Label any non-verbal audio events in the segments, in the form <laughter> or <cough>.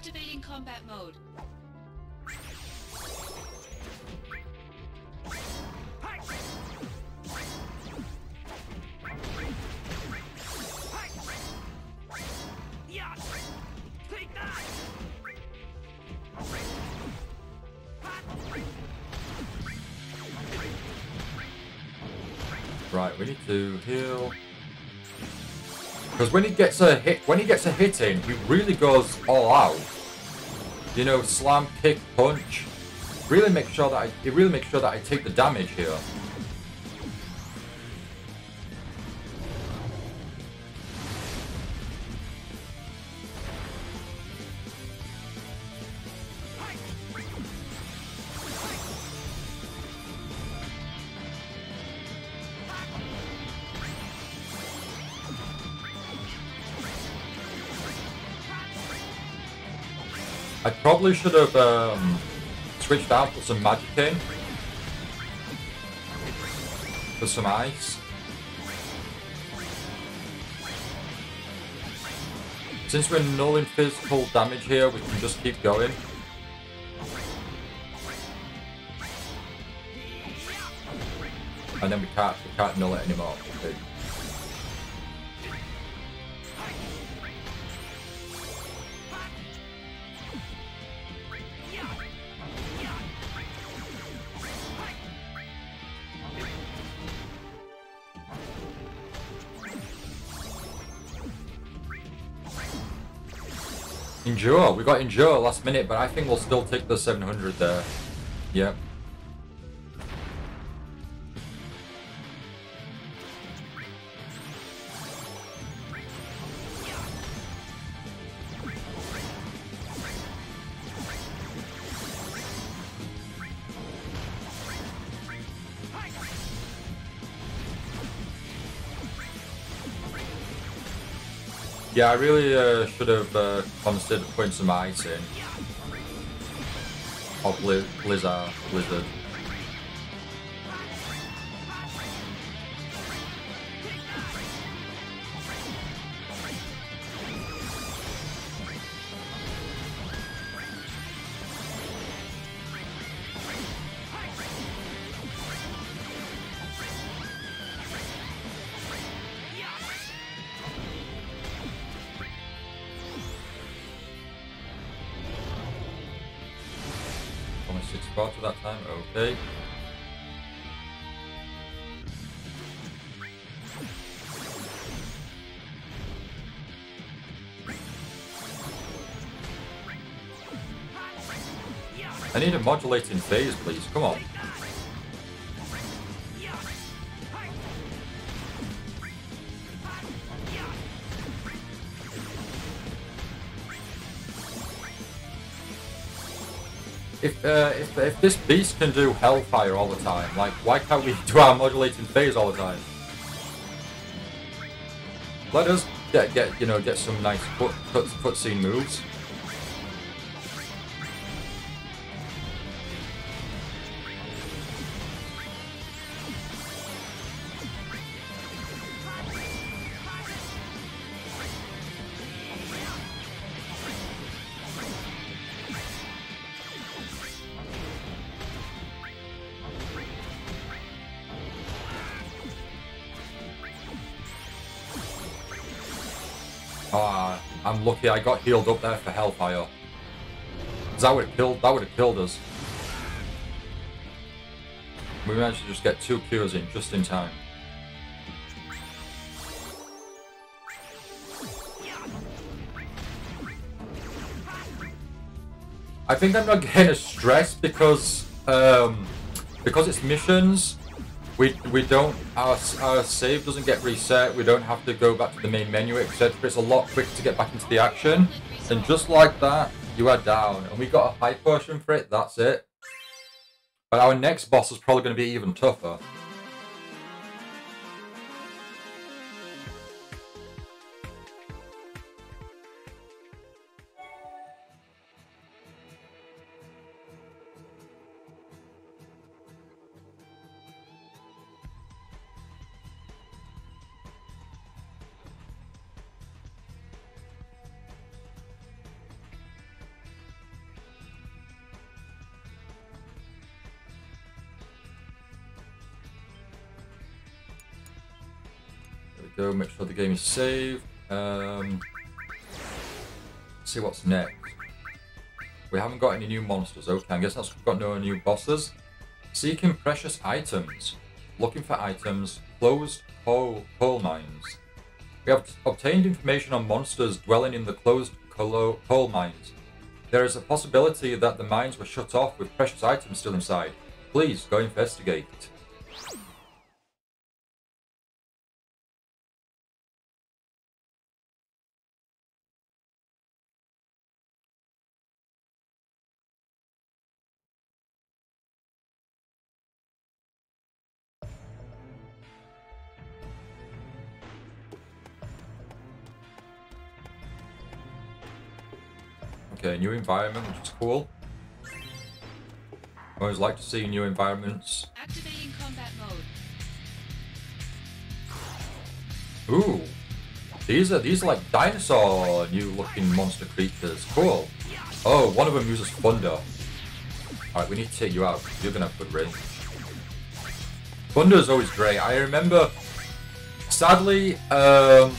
Activating combat mode. Right, we need to heal. Because when he gets a hit, when he gets a hit in, he really goes all out. You know, slam, kick, punch. Really make sure that I, it really makes sure that I take the damage here. I probably should have um, switched out, for some magic in. For some ice. Since we're nulling physical damage here, we can just keep going. And then we can't, we can't null it anymore. Endure. We got Endure last minute, but I think we'll still take the 700 there. Yep. Yeah, I really uh, should have uh, considered putting some ice in. Or Blizz Blizzard. Blizzard. At that time. Okay. I need a modulating phase, please. Come on. If, uh, if if this beast can do Hellfire all the time, like why can't we <laughs> do our modulating phase all the time? Let us get get you know get some nice cut cutscene moves. Ah, I'm lucky I got healed up there for Hellfire. that would have killed that would have killed us. We managed to just get two cures in just in time. I think I'm not getting stressed because um, because it's missions. We we don't our our save doesn't get reset. We don't have to go back to the main menu, etc. It's a lot quicker to get back into the action. And just like that, you are down. And we got a high potion for it. That's it. But our next boss is probably going to be even tougher. Go. Make sure the game is saved. Um, see what's next. We haven't got any new monsters. Okay, I guess that's we've got no new bosses. Seeking precious items. Looking for items. Closed coal, coal mines. We have obtained information on monsters dwelling in the closed coal, coal mines. There is a possibility that the mines were shut off with precious items still inside. Please go investigate. New environment, which is cool. I always like to see new environments. Activating combat mode. Ooh, these are these are like dinosaur new looking monster creatures. Cool. Oh, one of them uses thunder. Alright, we need to take you out. You're gonna have good range. Thunder is always great. I remember, sadly, um,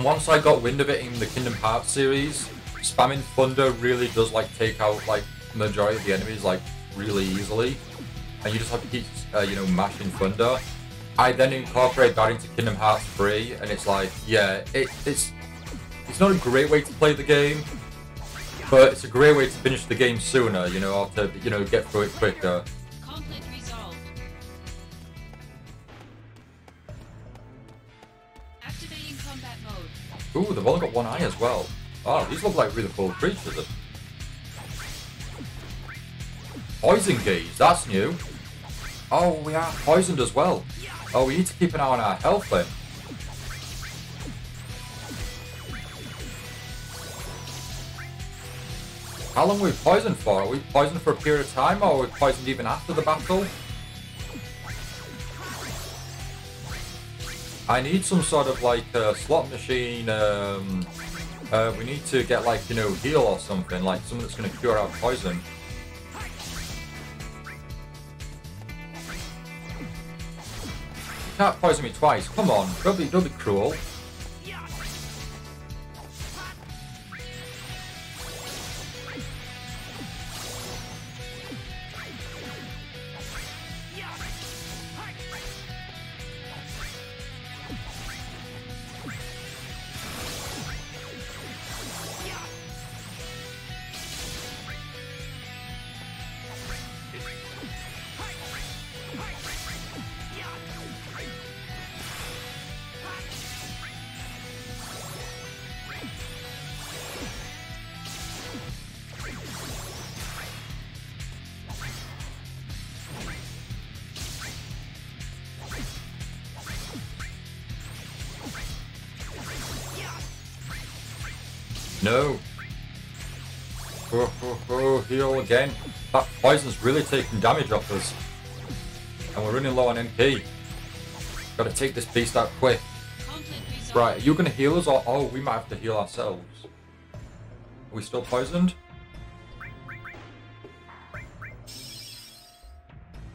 once I got wind of it in the Kingdom Hearts series, spamming thunder really does like take out like majority of the enemies like really easily, and you just have to keep uh, you know mashing thunder. I then incorporate that into Kingdom Hearts 3, and it's like, yeah, it, it's it's not a great way to play the game, but it's a great way to finish the game sooner, you know, or to you know get through it quicker. Conflict resolved. Activating combat mode. Ooh, they've only got one eye as well. Oh, these look like really cool creatures. Poison gaze, that's new. Oh, we are poisoned as well. Oh, we need to keep an eye on our health then. How long were we poisoned for? Are we poisoned for a period of time or are we poisoned even after the battle? I need some sort of like uh, slot machine. Um, uh, we need to get like, you know, heal or something, like something that's going to cure our poison. You can't poison me twice. Come on, don't be, don't be cruel. No. Oh, oh, oh, heal again. That poison's really taking damage off us. And we're running low on MP. Gotta take this beast out quick. Right, are you gonna heal us or oh we might have to heal ourselves. Are we still poisoned?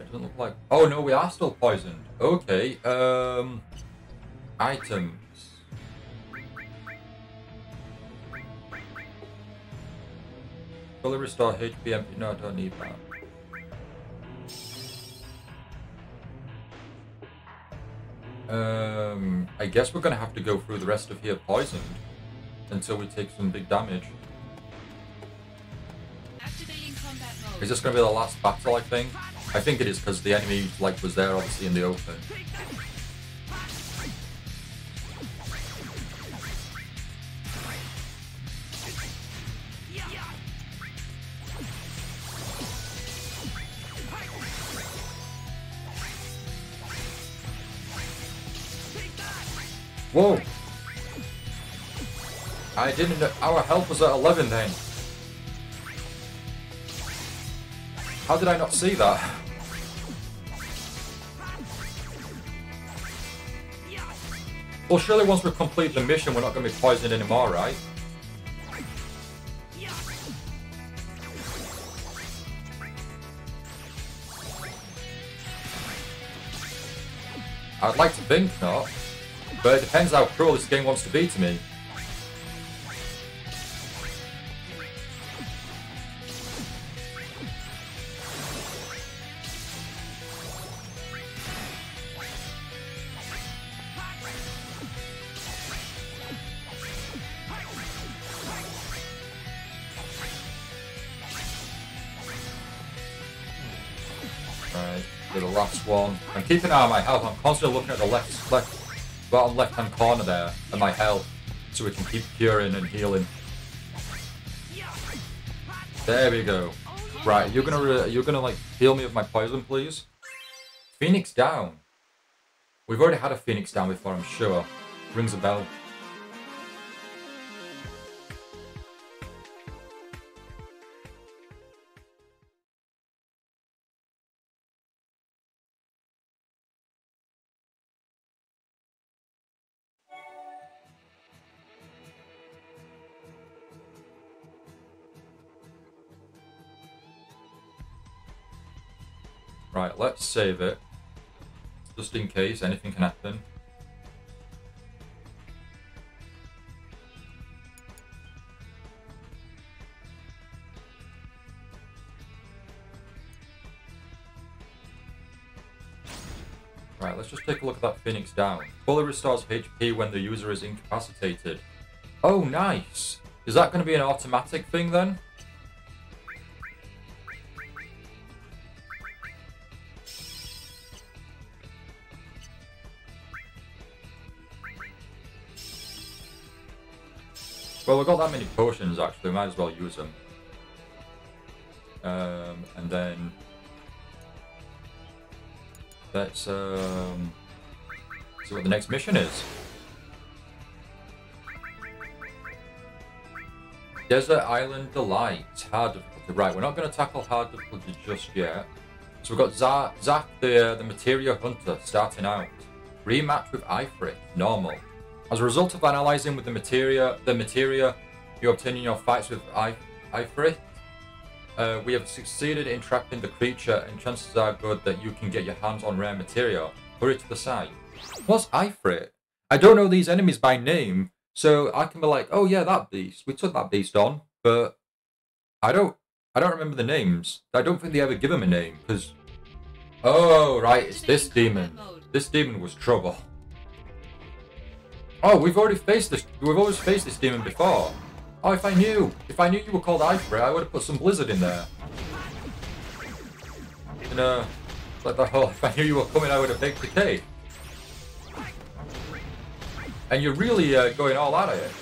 It doesn't look like Oh no, we are still poisoned. Okay, um items. Fully restore HP MP. No, I don't need that. Um, I guess we're gonna have to go through the rest of here poisoned until we take some big damage. Activating combat mode. Is this gonna be the last battle? I think. I think it is because the enemy like was there obviously in the open. I didn't know our health was at 11 then. How did I not see that? Well, surely once we complete the mission, we're not going to be poisoned anymore, right? I'd like to think not. But it depends how cruel this game wants to be to me. Last one. And keep an eye on my health. I'm constantly looking at the left, left, bottom left-hand corner there, at my health, so we can keep curing and healing. There we go. Right, you're gonna you're gonna like heal me of my poison, please. Phoenix down. We've already had a Phoenix down before, I'm sure. Rings a bell. Right, let's save it. Just in case anything can happen. Right, let's just take a look at that Phoenix down. Fully restores HP when the user is incapacitated. Oh, nice! Is that going to be an automatic thing then? Well, we've got that many potions actually, We might as well use them. Um, and then let's um, see what the next mission is. Desert Island Delight, hard difficulty. Right, we're not going to tackle hard difficulty just yet. So we've got Za- Zack, the uh, the Materia Hunter, starting out. Rematch with Ifrit, normal. As a result of analyzing with the materia, the materia you obtain in your fights with Ifrit, uh, we have succeeded in trapping the creature, and chances are good that you can get your hands on rare materia. Hurry to the site. What's Ifrit? I don't know these enemies by name, so I can be like, oh yeah, that beast. We took that beast on, but I don't, I don't remember the names. I don't think they ever give him a name because. Oh right, it's this demon. This demon was trouble. Oh, we've already faced this. We've always faced this demon before. Oh, if I knew, if I knew you were called Ifrit, I would have put some Blizzard in there. You know, like the whole. <laughs> If I knew you were coming, I would have baked the cake. And you're really uh, going all out of it.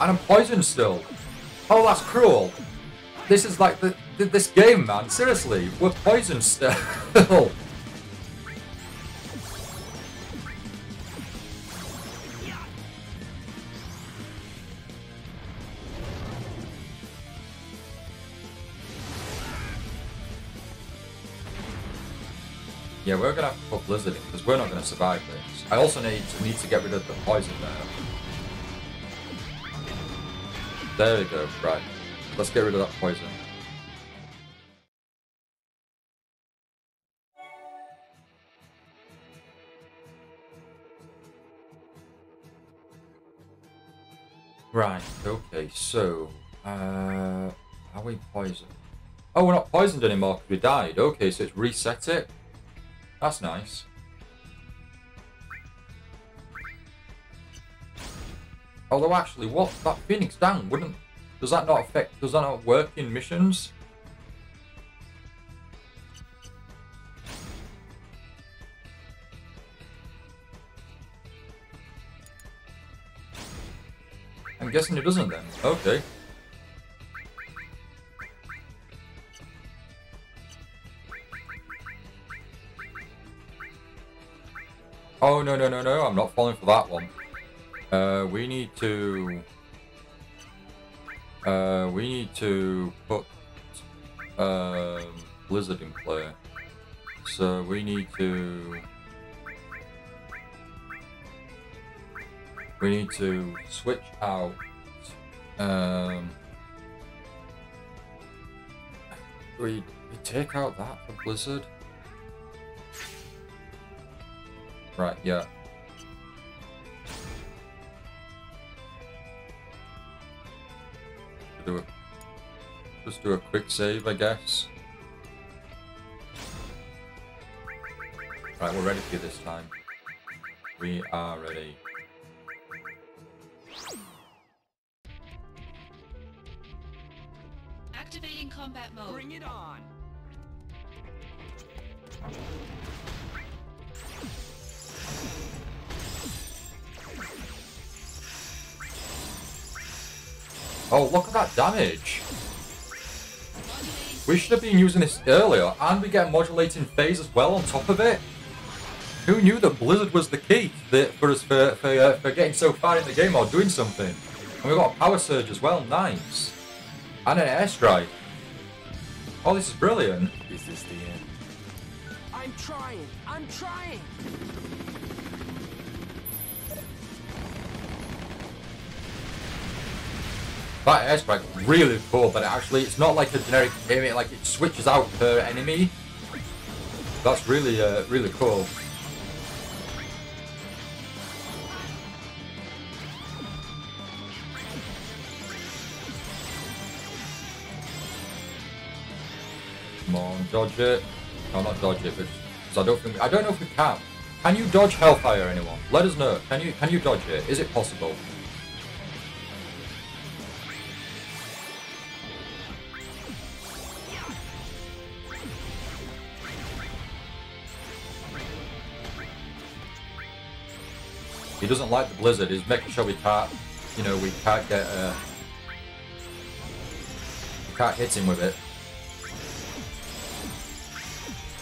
And I'm poisoned still. Oh, that's cruel. This is like the, the this game, man. Seriously, we're poisoned still. <laughs> Yeah, we're gonna have to put Blizzard in because we're not gonna survive this. I also need to need to get rid of the poison there. There we go. Right, let's get rid of that poison. Right. Okay. So, uh, are we poisoned? Oh, we're not poisoned anymore because we died. Okay, so it's reset it. That's nice. Although actually, what that Phoenix down wouldn't does that not affect? Does that not work in missions? I'm guessing it doesn't then. Okay. Oh no no no no! I'm not falling for that one. Uh, we need to. Uh, we need to put um, Blizzard in play. So we need to. We need to switch out. Um, we, we take out that for Blizzard. Right, yeah. Do a, just do a quick save, I guess. Right, we're ready for you this time. We are ready. Oh, look at that damage! We should have been using this earlier, and we get modulating phase as well on top of it. Who knew that Blizzard was the key for us for, for, uh, for getting so far in the game or doing something? And we got a power surge as well, nice. And an airstrike. Oh, this is brilliant. Is this the end? I'm trying. I'm trying. That airstrike really cool, but actually it's not like a generic aiming, like it switches out per enemy. That's really, uh, really cool. Come on, dodge it. No, not dodge it, but 'cause I don't think I don't know if we can. Can you dodge Hellfire, anyone? Let us know. Can you can you dodge it? Is it possible? He doesn't like the blizzard. He's making sure we can't, you know, we can't get, uh, we can't hit him with it.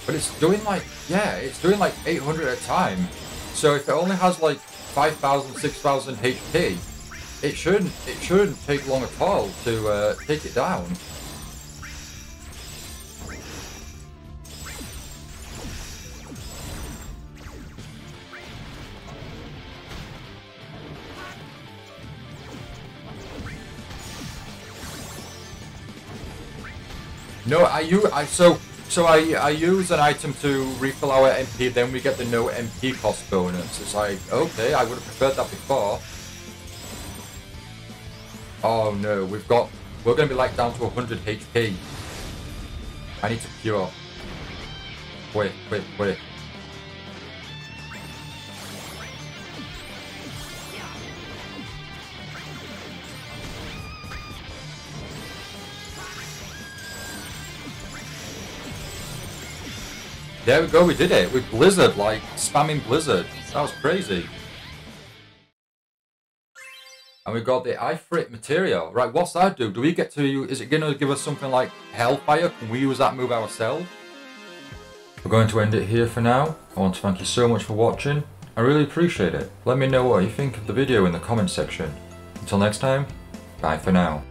But it's doing like, yeah, it's doing like 800 at a time. So if it only has like 5,000, 6,000 HP, it shouldn't, it shouldn't take long at all to uh, take it down. No, I use I so so I I use an item to refill our MP, then we get the no MP cost bonus. It's like okay, I would have preferred that before. Oh no, we've got we're gonna be like down to 100 HP. I need to cure. Quick, quick, quick. There we go, we did it with Blizzard, like spamming Blizzard. That was crazy. And we've got the Ifrit materia. Right, what's that do? Do we get to, you? is it going to give us something like Hellfire? Can we use that move ourselves? We're going to end it here for now. I want to thank you so much for watching. I really appreciate it. Let me know what you think of the video in the comment section. Until next time, bye for now.